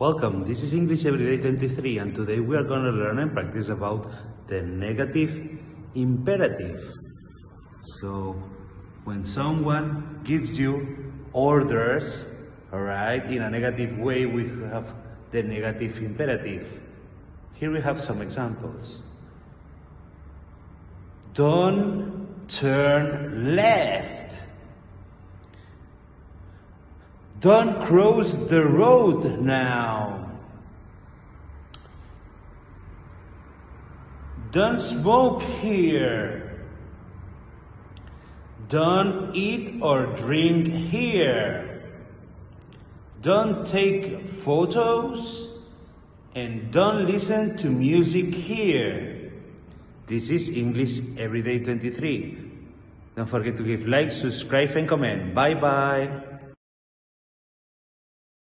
Welcome, this is English Everyday 23 and today we are going to learn and practice about the negative imperative. So, when someone gives you orders, alright, in a negative way we have the negative imperative. Here we have some examples. Don't turn left. Don't cross the road now. Don't smoke here. Don't eat or drink here. Don't take photos and don't listen to music here. This is English Everyday 23. Don't forget to give like, subscribe and comment. Bye bye.